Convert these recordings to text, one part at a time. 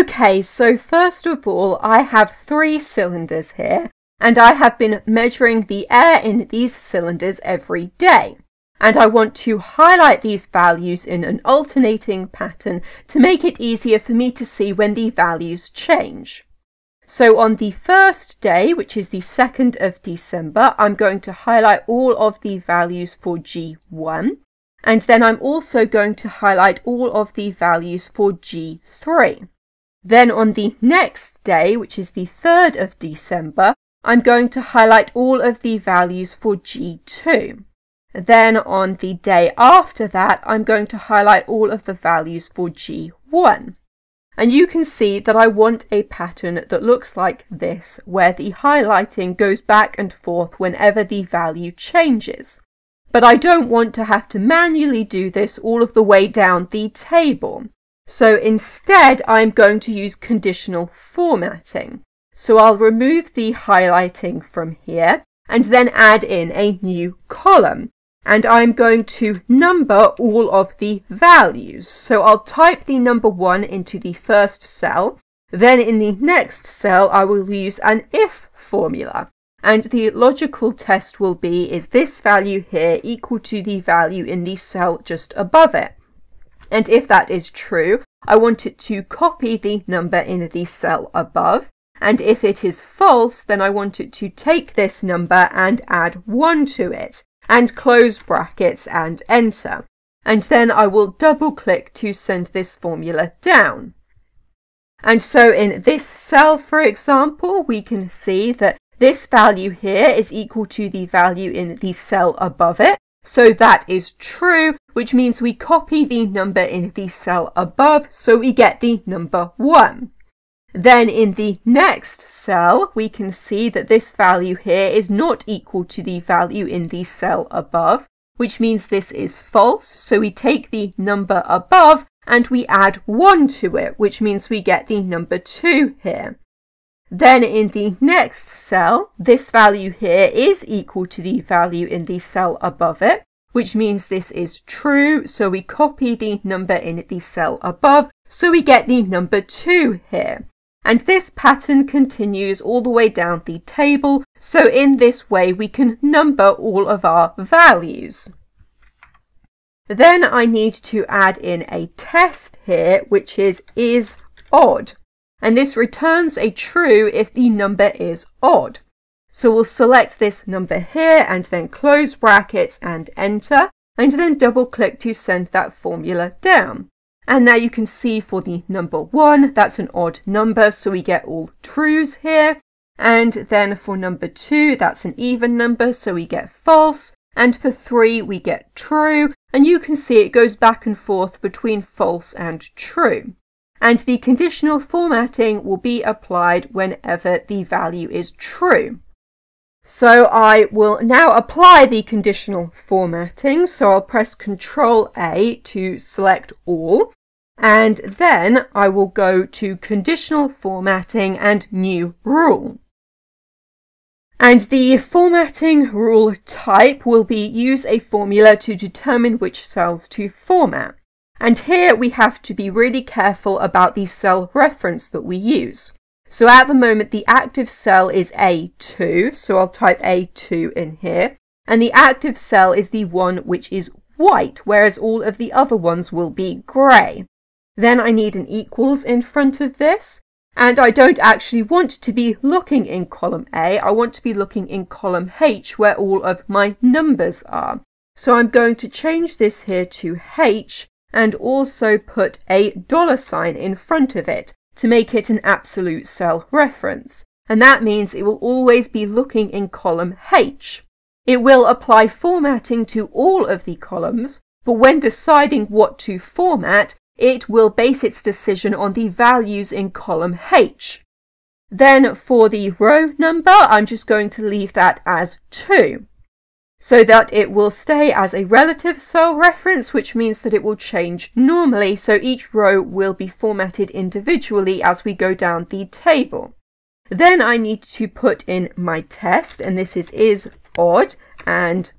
Okay, so first of all, I have three cylinders here, and I have been measuring the air in these cylinders every day. And I want to highlight these values in an alternating pattern to make it easier for me to see when the values change. So on the first day, which is the 2nd of December, I'm going to highlight all of the values for G1. And then I'm also going to highlight all of the values for G3. Then on the next day, which is the 3rd of December, I'm going to highlight all of the values for G2. Then on the day after that, I'm going to highlight all of the values for G1. And you can see that I want a pattern that looks like this, where the highlighting goes back and forth whenever the value changes. But I don't want to have to manually do this all of the way down the table. So instead, I'm going to use conditional formatting. So I'll remove the highlighting from here and then add in a new column. And I'm going to number all of the values. So I'll type the number one into the first cell. Then in the next cell, I will use an if formula. And the logical test will be, is this value here equal to the value in the cell just above it? And if that is true, I want it to copy the number in the cell above. And if it is false, then I want it to take this number and add 1 to it, and close brackets and enter. And then I will double click to send this formula down. And so in this cell, for example, we can see that this value here is equal to the value in the cell above it. So that is true, which means we copy the number in the cell above, so we get the number 1. Then in the next cell, we can see that this value here is not equal to the value in the cell above, which means this is false. So we take the number above and we add 1 to it, which means we get the number 2 here. Then in the next cell, this value here is equal to the value in the cell above it, which means this is true. So we copy the number in the cell above. So we get the number 2 here. And this pattern continues all the way down the table. So in this way, we can number all of our values. Then I need to add in a test here, which is is odd and this returns a true if the number is odd. So we'll select this number here and then close brackets and enter and then double click to send that formula down. And now you can see for the number one, that's an odd number, so we get all trues here. And then for number two, that's an even number, so we get false. And for three, we get true. And you can see it goes back and forth between false and true and the conditional formatting will be applied whenever the value is true. So I will now apply the conditional formatting. So I'll press Control A to select all. And then I will go to conditional formatting and new rule. And the formatting rule type will be use a formula to determine which cells to format. And here we have to be really careful about the cell reference that we use. So at the moment, the active cell is A2, so I'll type A2 in here. And the active cell is the one which is white, whereas all of the other ones will be grey. Then I need an equals in front of this. And I don't actually want to be looking in column A, I want to be looking in column H where all of my numbers are. So I'm going to change this here to H and also put a dollar sign in front of it to make it an absolute cell reference. And that means it will always be looking in column H. It will apply formatting to all of the columns, but when deciding what to format, it will base its decision on the values in column H. Then for the row number, I'm just going to leave that as 2 so that it will stay as a relative cell reference, which means that it will change normally. So each row will be formatted individually as we go down the table. Then I need to put in my test, and this is is odd, and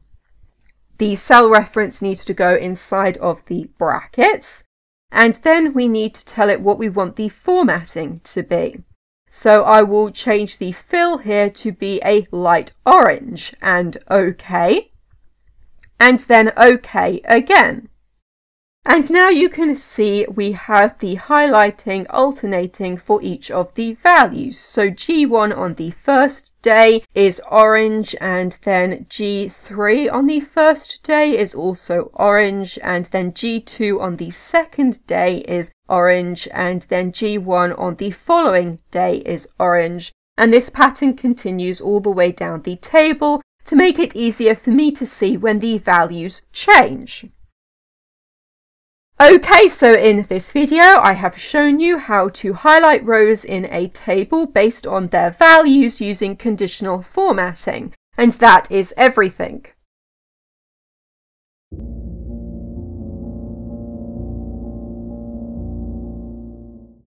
the cell reference needs to go inside of the brackets. and then we need to tell it what we want the formatting to be. So I will change the fill here to be a light orange and OK. And then OK again. And now you can see we have the highlighting alternating for each of the values. So G1 on the first day is orange and then G3 on the first day is also orange and then G2 on the second day is orange, and then G1 on the following day is orange. And this pattern continues all the way down the table to make it easier for me to see when the values change. Okay, so in this video I have shown you how to highlight rows in a table based on their values using conditional formatting, and that is everything.